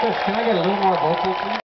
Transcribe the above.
Can I get a little more vocal, please?